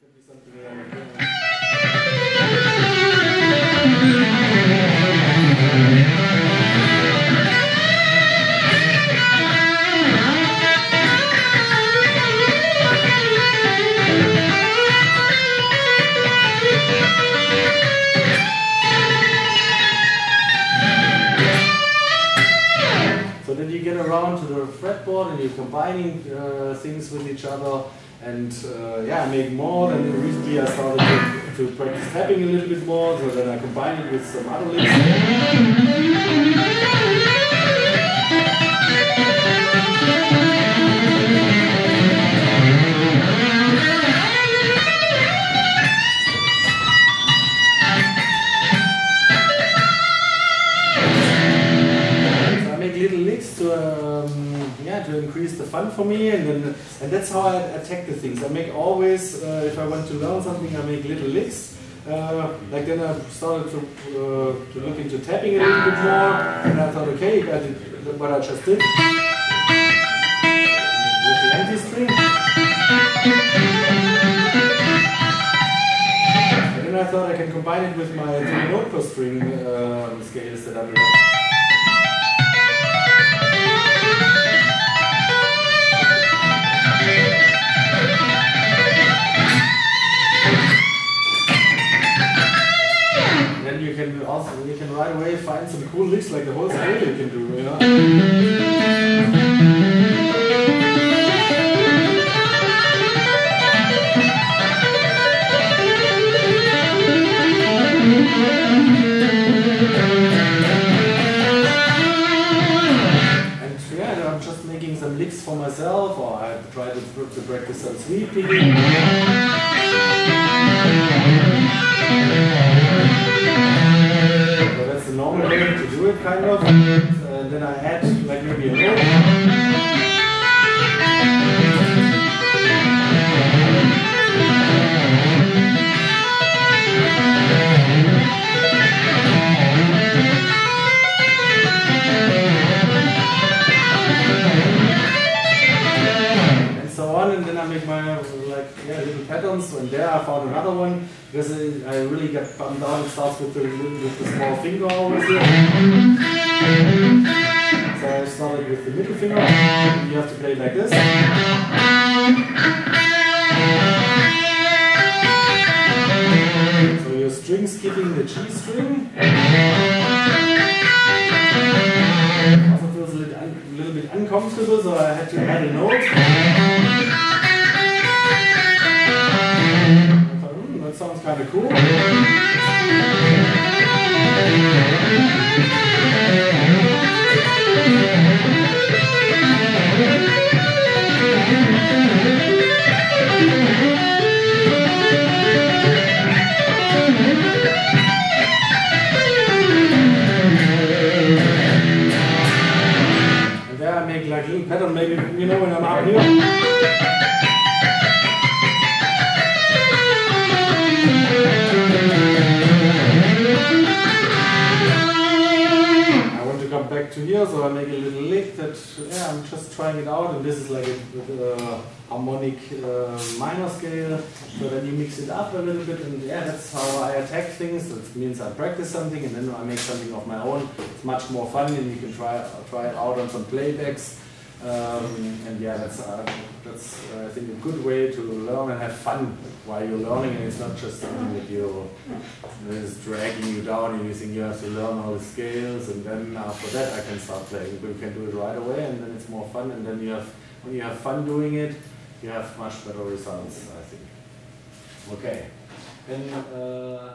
could be something So then you get around to the fretboard and you're combining uh, things with each other and uh, yeah, make more. And recently I started to, to practice tapping a little bit more, so then I combine it with some other licks. To um, yeah to increase the fun for me, and then and that's how I attack the things. I make always uh, if I want to learn something, I make little licks. Uh, like then I started to uh, to look into tapping a little bit more, and I thought, okay, I did what I just did with the empty string. And then I thought I can combine it with my three note string um, scales that I'm learning. Find some cool licks like the whole scale you can do, you know. And yeah, I'm just making some licks for myself, or I try to, to practice some sweeping. Kind of. Uh, and then I add like maybe a note. and then I make my like yeah little patterns. And there I found another one because I really get bummed down. It starts with the with the small finger here. So I started with the middle finger. You have to play like this. So your string skipping the G string. Also feels a little, un- little bit uncomfortable, so I had to add a note. Kind of cool. And there I make like little pattern, maybe you know when I'm up here. Here, so I make a little lick that, yeah, I'm just trying it out, and this is like a, harmonic uh, minor scale, so then you mix it up a little bit, and yeah, that's how I attack things, that means I practice something, and then I make something of my own, it's much more fun, and you can try, try it out on some playbacks, um, and yeah, that's, uh, that's uh, I think a good way to learn and have fun while you're learning, and it's not just something that you that is dragging you down and you think you have to learn all the scales, and then after that I can start playing. But you can do it right away, and then it's more fun, and then you have when you have fun doing it, you have much better results, I think. Okay, then. Uh,